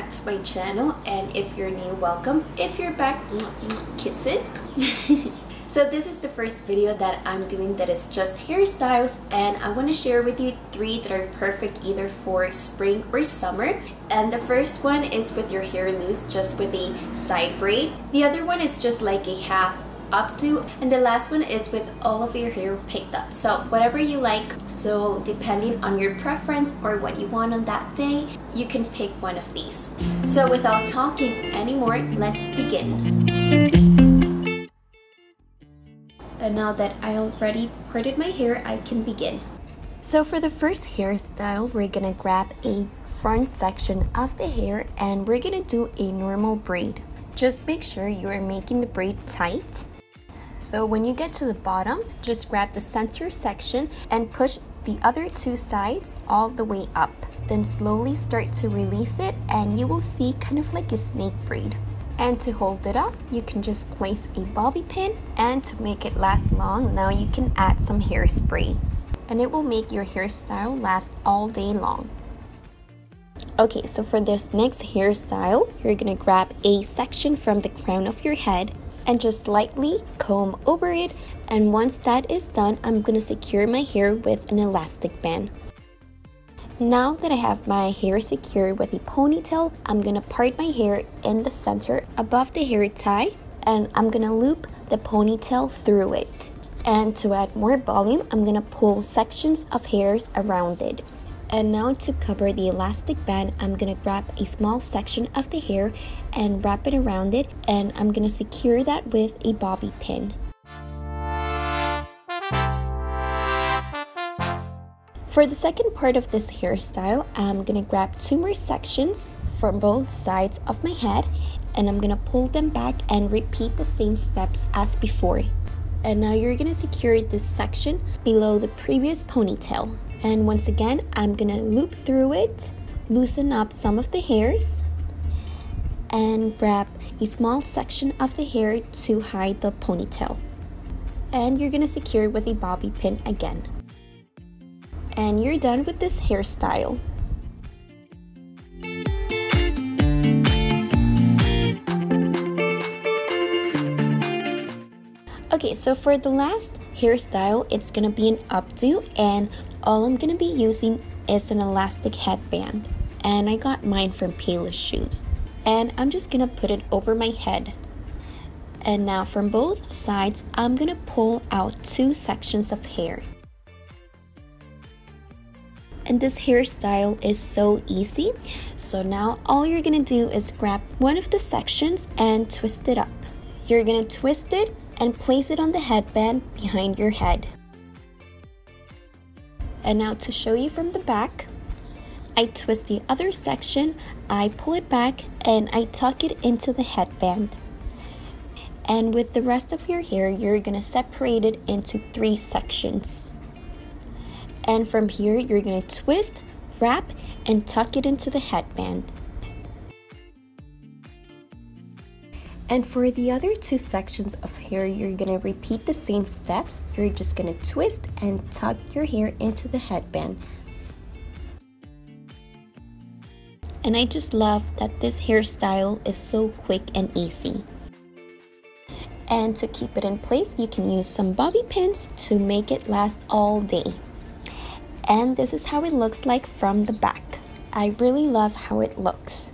back to my channel and if you're new welcome. If you're back kisses. So this is the first video that I'm doing that is just hairstyles and I want to share with you three that are perfect either for spring or summer. And the first one is with your hair loose just with a side braid. The other one is just like a half updo and the last one is with all of your hair picked up. So whatever you like. So depending on your preference or what you want on that day you can pick one of these. So without talking anymore let's begin. And now that I already parted my hair I can begin. So for the first hairstyle we're gonna grab a front section of the hair and we're gonna do a normal braid. Just make sure you are making the braid tight so when you get to the bottom, just grab the center section and push the other two sides all the way up. Then slowly start to release it and you will see kind of like a snake braid. And to hold it up, you can just place a bobby pin and to make it last long, now you can add some hairspray. And it will make your hairstyle last all day long. Okay, so for this next hairstyle, you're gonna grab a section from the crown of your head and just lightly comb over it and once that is done I'm gonna secure my hair with an elastic band. Now that I have my hair secured with a ponytail, I'm gonna part my hair in the center above the hair tie and I'm gonna loop the ponytail through it. And to add more volume, I'm gonna pull sections of hairs around it. And now to cover the elastic band, I'm gonna grab a small section of the hair and wrap it around it and I'm gonna secure that with a bobby pin. For the second part of this hairstyle, I'm gonna grab two more sections from both sides of my head and I'm gonna pull them back and repeat the same steps as before. And now you're gonna secure this section below the previous ponytail. And once again, I'm gonna loop through it, loosen up some of the hairs, and grab a small section of the hair to hide the ponytail. And you're gonna secure it with a bobby pin again. And you're done with this hairstyle. Okay, so for the last hairstyle, it's gonna be an updo and all I'm gonna be using is an elastic headband and I got mine from Payless Shoes. And I'm just gonna put it over my head. And now from both sides I'm gonna pull out two sections of hair. And this hairstyle is so easy. So now all you're gonna do is grab one of the sections and twist it up. You're gonna twist it and place it on the headband behind your head and now to show you from the back, I twist the other section, I pull it back, and I tuck it into the headband. And with the rest of your hair, you're gonna separate it into three sections. And from here, you're gonna twist, wrap, and tuck it into the headband. And for the other two sections of hair, you're gonna repeat the same steps. You're just gonna twist and tuck your hair into the headband. And I just love that this hairstyle is so quick and easy. And to keep it in place, you can use some bobby pins to make it last all day. And this is how it looks like from the back. I really love how it looks.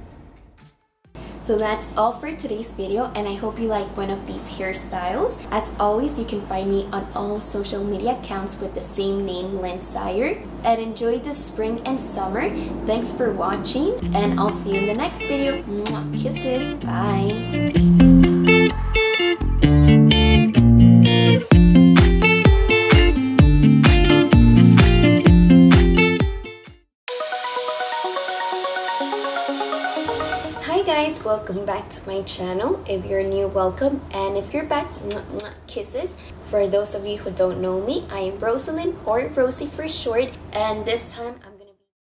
So that's all for today's video and I hope you like one of these hairstyles. As always, you can find me on all social media accounts with the same name, LynSire. And enjoy the spring and summer. Thanks for watching and I'll see you in the next video. Kisses. Bye. Welcome back to my channel. If you're new welcome. And if you're back kisses. For those of you who don't know me i am rosalind or rosie for short. And this time